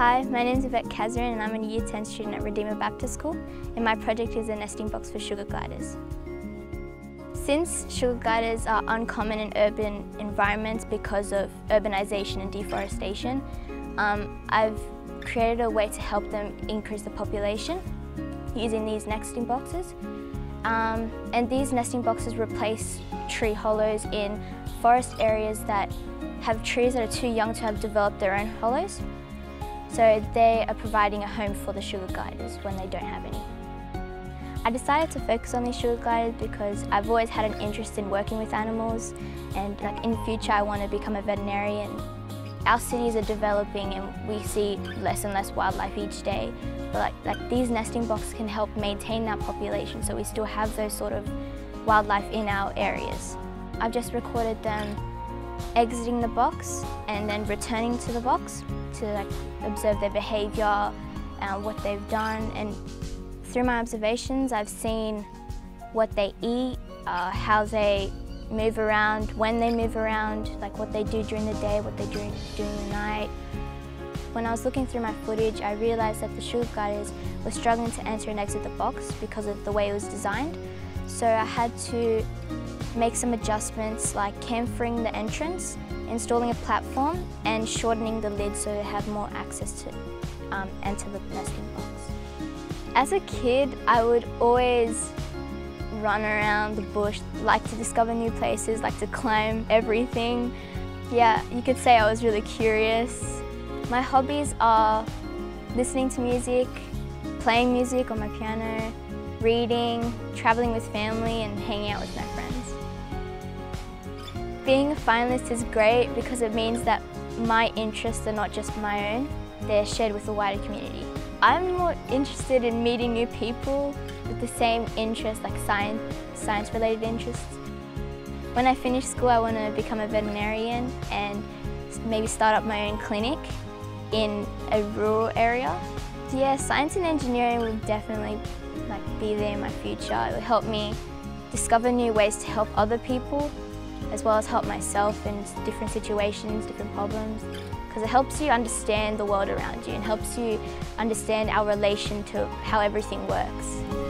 Hi, my name is Evette Khaziran and I'm a Year 10 student at Redeemer Baptist School and my project is a nesting box for sugar gliders. Since sugar gliders are uncommon in urban environments because of urbanisation and deforestation, um, I've created a way to help them increase the population using these nesting boxes. Um, and these nesting boxes replace tree hollows in forest areas that have trees that are too young to have developed their own hollows. So they are providing a home for the sugar gliders when they don't have any. I decided to focus on these sugar gliders because I've always had an interest in working with animals and like in future I want to become a veterinarian. Our cities are developing and we see less and less wildlife each day. But like, like these nesting boxes can help maintain that population so we still have those sort of wildlife in our areas. I've just recorded them exiting the box and then returning to the box to like observe their behaviour, uh, what they've done and through my observations I've seen what they eat, uh, how they move around, when they move around, like what they do during the day, what they do during the night. When I was looking through my footage I realised that the sugar gliders were struggling to enter and exit the box because of the way it was designed. So I had to make some adjustments like chamfering the entrance, installing a platform and shortening the lid so they have more access to um, enter the nesting box. As a kid, I would always run around the bush, like to discover new places, like to climb everything. Yeah, you could say I was really curious. My hobbies are listening to music, playing music on my piano, reading, travelling with family and hanging out with my friends. Being a finalist is great because it means that my interests are not just my own, they're shared with the wider community. I'm more interested in meeting new people with the same interests, like science, science related interests. When I finish school I want to become a veterinarian and maybe start up my own clinic in a rural area. Yeah, science and engineering will definitely like be there in my future. It will help me discover new ways to help other people as well as help myself in different situations, different problems. Because it helps you understand the world around you and helps you understand our relation to how everything works.